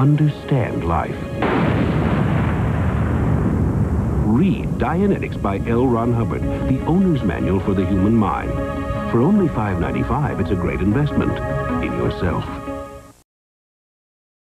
understand life. Read Dianetics by L. Ron Hubbard, the owner's manual for the human mind. For only $5.95, it's a great investment in yourself.